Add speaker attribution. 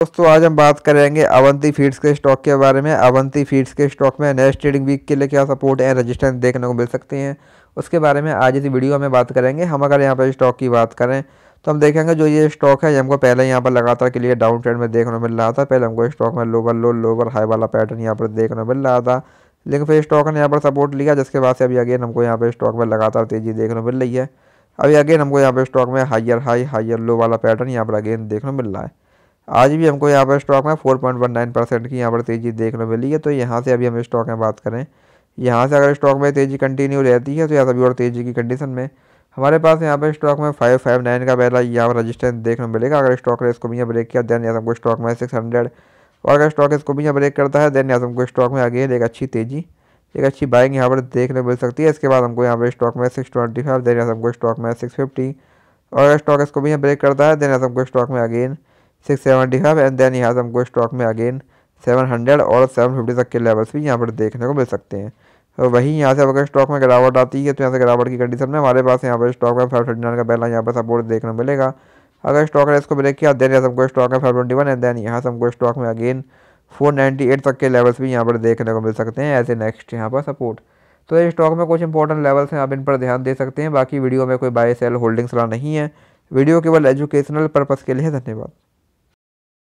Speaker 1: दोस्तों, आज हम बात करेंगे अवंती फीड्स के स्टॉक के बारे में। अवंती फीड्स के स्टॉक में नेक्स्ट ट्रेडिंग वीक के लिए क्या सपोर्ट एंड रजिस्टेंस देखने को मिल सकते हैं, उसके बारे में आज इस वीडियो में बात करेंगे। हम अगर यहाँ पर स्टॉक की बात करें तो हम देखेंगे जो ये स्टॉक है हमको पहले यहाँ पर लगातार के लिए डाउन ट्रेंड में देखने को मिल रहा था। पहले हमको स्टॉक में लोवर लो लोवर हाई वाला पैटर्न यहाँ पर देखने को मिल रहा था, लेकिन फिर स्टॉक ने यहाँ पर सपोर्ट लिया, जिसके बाद से अभी अगेन हमको यहाँ पर स्टॉक में लगातार तेज़ी देखने को मिल रही है। अभी अगेन हमको यहाँ पर स्टॉक में हाइयर हाई हाइयर लो वाला पैटर्न यहाँ पर अगेन देखने को मिल रहा है। आज भी हमको यहाँ पर स्टॉक में 4.19 परसेंट की यहाँ पर तेज़ी देखने को मिली है तो यहाँ से अभी हम स्टॉक में बात करें। यहाँ से अगर स्टॉक में तेज़ी कंटिन्यू रहती है तो यहाँ अभी और तेज़ी की कंडीशन में। हमारे पास यहाँ पर स्टॉक में फाइव फाइव नाइन का पहला यहाँ पर रजिस्टेंस देखने मिलेगा। अगर स्टॉक ने इसको भी यहाँ ब्रेक किया देन यहाँ हमको स्टॉक में सिक्स हंड्रेड और अगर स्टॉक इसको भी यहाँ ब्रेक करता है देन यहाँ हमको स्टॉक में अगेन एक अच्छी तेज़ी, एक अच्छी बाइंग यहाँ पर देखने मिल सकती है। इसके बाद हमको यहाँ पर स्टॉक में सिक्स ट्वेंटी फाइव देन यहाँ हमको स्टॉक में सिक्स फिफ्टी और अगर स्टॉक इसको भी यहाँ ब्रेक करता है देन यहाँ हमको स्टॉक में again six seventy five and then यहाँ से हमको स्टॉक में अगेन सेवन हंड्रेड और सेवन फिफ्टी तक के लेवल्स भी यहाँ पर देखने को मिल सकते हैं। तो वहीं यहाँ से अगर स्टॉक में गिरावट आती है तो यहाँ से गिरावट की कंडीशन में हमारे पास यहाँ पर स्टॉक में फाइव थर्टी नाइन का पहला यहाँ पर सपोर्ट देखने को मिलेगा। अगर स्टॉक ने इसको ब्रेक किया देन यहाँ से हमको स्टॉक में five twenty one and then यहाँ से हमको स्टॉक में अगेन फोर नाइन्टी एट तक के लेवल्स भी यहाँ पर देखने को मिल सकते हैं ऐसे नेक्स्ट यहाँ पर सपोर्ट तो ये स्टॉक में कुछ इंपॉर्टेंट लेवल्स हैं, आप इन पर ध्यान दे सकते हैं। बाकी वीडियो में कोई बाय सेल होल्डिंग्स सलाह नहीं है। वीडियो केवल एजुकेशनल पर्पज़ के लिए, धन्यवाद।